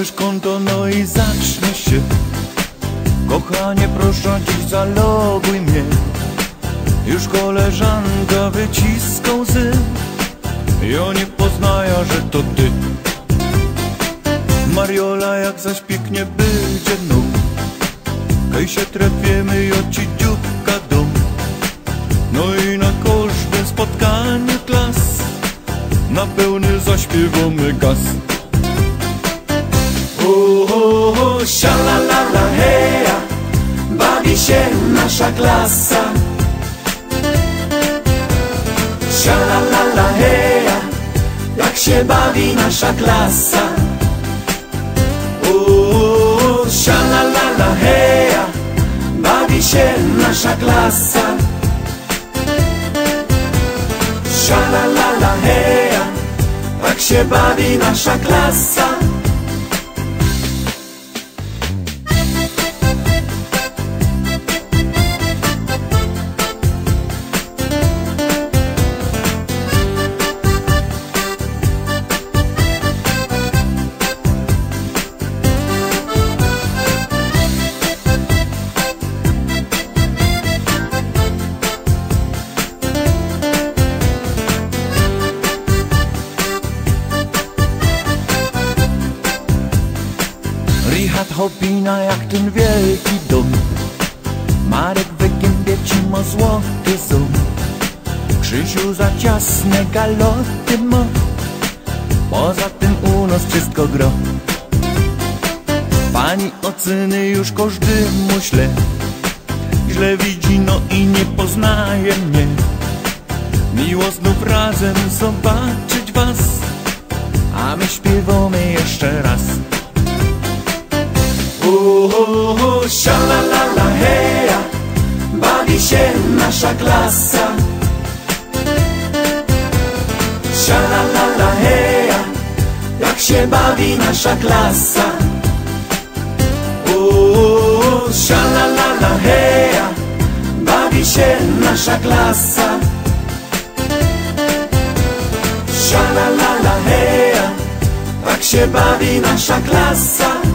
otworzysz konto, no i zacznie się. Kochanie, proszę dziś zaloguj mnie. Już koleżanka wyciska łzy. Ja nie poznaję, że to ty. Mariola, jak zaś pięknie będzie no Kaj się trafimy i od ci dzióbka dom. No i na każdym spotkaniu klas. Na pełny zaśpiewamy gaz o, o, sialalala, heja, bawi się nasza klasa. Sialalala, heja, jak się bawi nasza klasa. O, o, o, sialalala, heja, bawi się nasza klasa. Sialalala, heja, jak się bawi nasza klasa. Richard Hopina jak ten wielki dom. Marek wygębie ci ma złoty ząb. Krzysiu za ciasne galoty ma Poza tym u nas wszystko gro. Pani oceny już każdy mu źle Źle widzi no i nie poznaje mnie. Miło znów razem zobaczyć was. A my śpiewamy jeszcze raz nasza klasa. Sialalala, heja, jak się bawi nasza klasa. O, o, o, sialalala, heja, bawi się nasza klasa. Sialalala, heja, jak się bawi nasza klasa.